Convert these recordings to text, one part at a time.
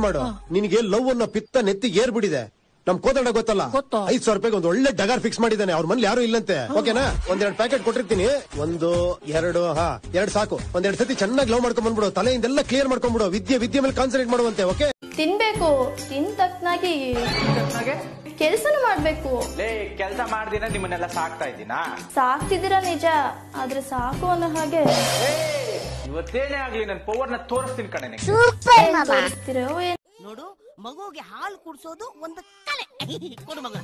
ಮಾಡು. ನಿನಗೆ ಲವ್ ಅನ್ನೋ ಪಿತ್ತ ನೆತ್ತಿ ಏರ್ಬಿಡಿದೆ. ನಮ್ ಕೋದಂಡ ಗೊತ್ತಲ್ಲ? ಗೊತ್ತು. ಐದ್ ಸಾವಿರ ರೂಪಾಯಿ ಒಂದು ಒಳ್ಳೆ ಡಗಾರ್ ಫಿಕ್ಸ್ ಮಾಡಿದ್ದಾನೆ. ಅವ್ರ ಮನೇಲಿ ಯಾರು ಇಲ್ಲಂತೆ. ಓಕೆನಾ? ಒಂದೆರಡು ಪ್ಯಾಕೆಟ್ ಕೊಟ್ಟಿರ್ತೀನಿ. ಒಂದು ಎರಡು ಹಾ ಎರಡ್ ಸಾಕು. ಒಂದೆರಡು ಸತಿ ಚೆನ್ನಾಗಿ ಲವ್ ಮಾಡ್ಕೊಂಡ್ ಬಂದ್ಬಿಡು. ತಲೆಯಿಂದೆಲ್ಲ ಕ್ಲಿಯರ್ ಮಾಡ್ಕೊಂಡ್ಬಿಡು. ವಿದ್ಯೆ ವಿದ್ಯೆ ಮೇಲೆ ಕಾನ್ಸಂಟ್ರೇಟ್ ಮಾಡುವಂತೆ ಓಕೆ? ತಿನ್ಬೇಕು. ತಿನ್ ತಕ್ಕನಾಗಿ ಕೆಲ್ಸನೂ ಮಾಡ್ಬೇಕು. ಲೇ ಕೆಲಸ ಮಾಡ್ದಿನ ನಿಮ್ಮನ್ನೆಲ್ಲ ಸಾಕ್ತಾ ಇದ್ದೀನಾ? ಸಾಕ್ತಿದ್ದೀರಾ ನಿಜ ಆದ್ರೆ ಸಾಕು ಅನ್ನೋ ಹಾಗೆ. ಇವತ್ತೇನೇ ಆಗ್ಲಿ ನನ್ನ ಪವರ್ನ ತೋರಿಸ್ತೀನಿ ಕಣೆ ನಿಂಗೆ. ಏನ್ ತೋರಿಸ್ತೀರೋ ಏನ್? ನೋಡು ಮಗುಗೆ ಹಾಲು ಕುಡ್ಸೋದು ಒಂದು ಕಲೆ. ಕೊಡು ಮಗ.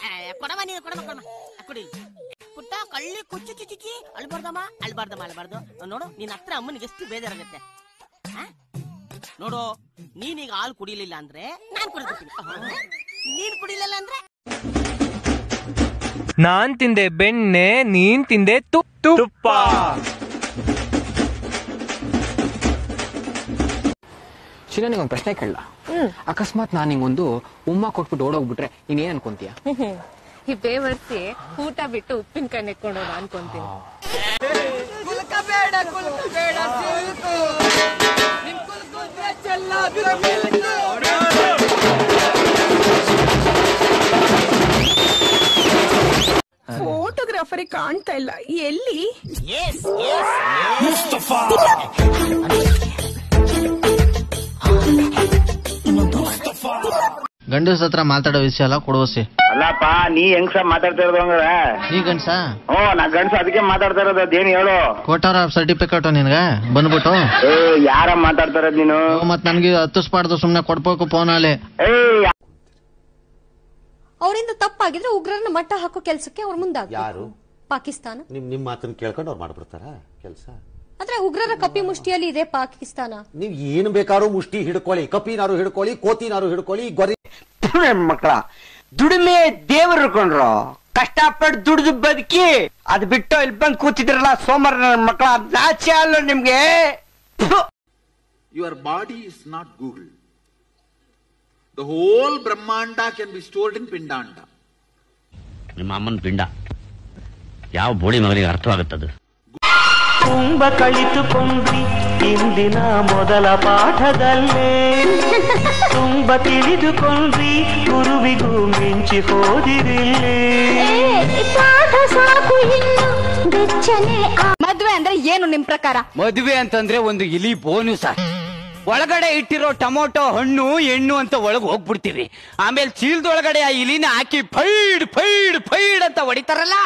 ಆ, ಕೊಡಮ್ಮ ನೀನು ಕೊಡಮ್ಮ ಕೊಡಮ್ಮ. ಆ, ಕುಡಿ. ಪುಟ್ಟ ಕಳ್ಳಿ ಕುಚ್ಚು ಚುಚ್ಚಿ ಅಳ್ಬಾರ್ದಮ್ಮ ಅಳ್ಬಾರ್ದಮ್ಮ ಅಳ್ಬಾರ್ದು. ನೋಡು ನಿನ್ನ ಹತ್ರ ಅಮ್ಮನಿಗೆ ಎಷ್ಟು ಬೇಜಾರಾಗತ್ತೆ. ಆ? ನೋಡು ನೀನೀಗ ಹಾಲು ಕುಡಿಲಿಲ್ಲ ಅಂದ್ರೆ ನಾನ್ ಕುಡಿದ್ಬಿಡ್ತೀನಿ ನೀನ್ ಕುಡಿಲಿಲ್ಲ ಅಂದ್ರೆ? ನಾನ್ ತಿಂದೆ ಬೆಣ್ಣೆ ನೀನ್ ತಿಂದೆ ತುಪ್ಪ. ಶಿಲ ಒಂದು ಪ್ರಶ್ನೆ ಕೇಳಲ್ಲ ಅಕಸ್ಮಾತ್ ನಾನು ನಿಂಗೊಂದು ಉಮ್ಮ ಕೊಟ್ಬಿಟ್ಟು ಓಡೋಗ್ಬಿಟ್ರೆ ನೀನ್ ಏನ್ ಅನ್ಕೊಂತೀಯ? ಈ ಬೇವರ್ಸಿ ಊಟ ಬಿಟ್ಟು ಉಪ್ಪಿನಕಾಯಿ ನೆಕ್ಕೊಂಡೋಣ ಅನ್ಕೊಂತೀನಿ. ಫೋಟೋಗ್ರಾಫರಿಗೆ ಕಾಣ್ತಾ ಇಲ್ಲ. ಎಲ್ಲಿ? ಎಸ್ ಎಸ್ ಗಂಡಸ ಹತ್ರ ಮಾತಾಡೋ ವಿಷಯ ಅಲ್ಲ ಕೊಡುವಸಿ ಅಲ್ಲಪ್ಪ ನೀ ಹೆಂಗ್ ಸರ್ ಮಾತಾಡ್ತಾ ಇರೋದು ಹಂಗಾರ? ನೀ ಗಂಡ್ಸ? ಓ ನಾ ಗಂಡ್ಸ ಅದಕ್ಕೆ ಮಾತಾಡ್ತಾ ಇರೋದು ಅದೇನ್ ಹೇಳು? ಕೋಟಾರ ಸರ್ಟಿಫಿಕೇಟ್ ನಿನ್ಗ? ಬಂದ್ಬಿಟ್ಟು? ಏ ಯಾರ ಮಾತಾಡ್ತಾ ಇರೋದ್ ನೀನು? ಮತ್ ನನ್ಗೆ ಹತ್ತಿಸ್ಬಾರ್ದು ಸುಮ್ನೆ ಕೊಡ್ಬೇಕು ಫೋನ್ ಏ ಅವರಿಂದ ತಪ್ಪಾಗಿದ್ರೆ ಉಗ್ರರನ್ನ ಮಟ್ಟ ಹಾಕೋ ಕೆಲಸಕ್ಕೆ ಅವ್ರ ಮುಂದಾಗ ಯಾರು? ಪಾಕಿಸ್ತಾನ? ನಿಮ್ ನಿಮ್ ಮಾತನ್ನ ಕೇಳ್ಕೊಂಡು ಅವ್ರು ಮಾಡ್ಬಿಡ್ತಾರ ಕೆಲಸ? ಆದ್ರೆ ಉಗ್ರರ ಕಪಿ ಮುಷ್ಟಿಯಲ್ಲಿ ಇದೆ ಪಾಕಿಸ್ತಾನ. ನೀವ್ ಏನ್ ಬೇಕಾದ್ರೂ ಮುಷ್ಟಿ ಹಿಡ್ಕೊಳ್ಳಿ. ಕಪಿನಾರು ಹಿಡ್ಕೊಳ್ಳಿ ಕೋತಿನಾರು ಹಿಡ್ಕೊಳ್ಳಿ ಗೊರಿ ಮಕ್ಕಳ ದುಡಿಮೆ ದೇವರು ಕೊಂಡ್ರು ಕಷ್ಟಪಟ್ಟು ದುಡಿದು ಬದುಕಿ ಅದ್ ಬಿಟ್ಟು ಇಲ್ಲಿ ಬಂದು ಕೂತಿದ್ರಲ್ಲ ಸೋಮರ ನನ್ನ ಮಕ್ಕಳ ನಾಚೆ ಅಲ್ಲ ನಿಮ್ಗೆ. Your body is not Google the whole Brahmanda can be stored in Pindanda. ನಿಮ್ಮ ಅಮ್ಮನ ಪಿಂಡ. ಯಾವ ಬೋಳಿ ಮಗನಿಗೆ ಅರ್ಥವಾಗುತ್ತದು? ತುಂಬ ಕಳಿತುಕೊಂಡ್ರಿ ಇಂದಿನ ಮೊದಲ ಪಾಠದಲ್ಲೇ. ತುಂಬ ತಿಳಿದುಕೊಂಡ್ರಿ ಗುರುವಿಗೂ ಮಿಂಚಿ ಹೋದಿರಿಲ್ಲೇ. ಮದ್ವೆ ಅಂದ್ರೆ ಏನು ನಿಮ್ ಪ್ರಕಾರ? ಮದುವೆ ಅಂತಂದ್ರೆ ಒಂದು ಇಲಿ ಬೋನು ಸರ್ ಒಳಗಡೆ ಇಟ್ಟಿರೋ ಟೊಮೊಟೊ ಹಣ್ಣು ಹೆಣ್ಣು ಅಂತ ಒಳಗೆ ಹೋಗ್ಬಿಡ್ತೀವಿ. ಆಮೇಲೆ ಚೀಲದೊಳಗಡೆ ಆ ಇಲಿನ ಹಾಕಿ ಫೈಡ್ ಫೈಡ್ ಫೈಡ್ ಅಂತ ಹೊಡಿತಾರಲ್ಲ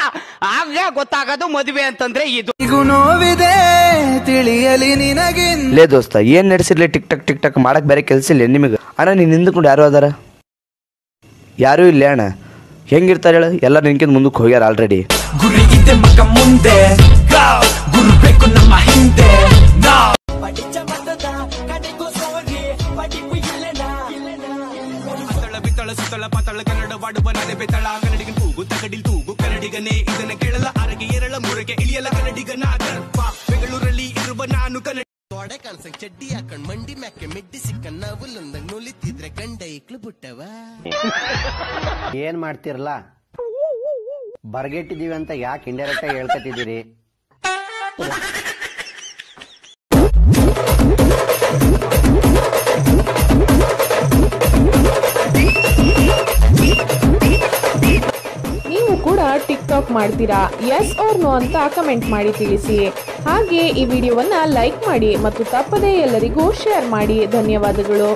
ಆಗ ಗೊತ್ತಾಗೋದು ಮದುವೆ ಅಂತಂದ್ರೆ ಇದು. ನೋವಿದೆ ತಿಳಿಯಲಿ ನಿನಗೆ ಲೇ ದೋಸ್ತ ಏನ್ ನಡೆಸಿರ್ಲಿ ಟಿಕ್ ಟಕ್ ಟಿಕ್ ಟಕ್ ಮಾಡಕ್ ಬೇರೆ ಕೆಲಸ ಇಲ್ಲ ನಿಮಗೆ? ಅಣ್ಣ ನೀನ್ ನಿಂದ್ಕೊಂಡು ಯಾರು ಅದಾರ? ಯಾರು ಇಲ್ಲ ಅಣ್ಣ? ಹೆಂಗಿರ್ತಾರೆ ಹೇಳು? ಎಲ್ಲ ನಿನ್ಕಿಂತ ಮುಂದಕ್ಕೆ ಹೋಗ್ಯಾರ ಆಲ್ರೆಡಿ ಗುರಿ ಇದೆ ಮಗ ಮುಂದೆ. ಸುತ್ತಳ ಪಾತಳ ಕನ್ನಡವಾಡುವ ನಡೆ ಬೆತ್ತಳ ಕನ್ನಡಿಗನ್ ಕೂಗು ತಗಡಿಲ್ ತೂಗು ಕನ್ನಡಿಗನೇ. ಇದನ್ನ ಕೇಳಲ ಅರಗೆ ಎರಳ ಮುರಗೆ ಇಳಿಯಲ ಕನ್ನಡಿಗನ ಗರ್ಭ ಬೆಂಗಳೂರಲ್ಲಿ ಇರುವ ನಾನು ಕನ್ನಡ. ತೊಡೆ ಕಾಣ್ಸಂಗ್ ಚಡ್ಡಿ ಹಾಕೊಂಡ್ ಮಂಡಿ ಮ್ಯಾಕೆ ಮೆಡ್ಡಿ ಸಿಕ್ಕ ನಾವು ಲಂದಂಗ್ ನುಲಿತಿದ್ರೆ ಗಂಡ ಇಕ್ಳು ಬಿಟ್ಟವ ಏನ್ ಮಾಡ್ತಿರಲ್ಲ ಬರ್ಗೆಟ್ಟಿದೀವಿ ಅಂತ ಯಾಕೆ ಇಂಡೈರೆಕ್ಟ್ ಆಗಿ ಹೇಳ್ಕೊತಿದ್ದೀರಿ ಮಾಡ್ತೀರಾ? ಎಸ್ ಆರ್ ನೋ ಅಂತ ಕಮೆಂಟ್ ಮಾಡಿ ತಿಳಿಸಿ. ಹಾಗೆ ಈ ವಿಡಿಯೋವನ್ನ ಲೈಕ್ ಮಾಡಿ ಮತ್ತು ತಪ್ಪದೇ ಎಲ್ಲರಿಗೂ ಶೇರ್ ಮಾಡಿ. ಧನ್ಯವಾದಗಳು.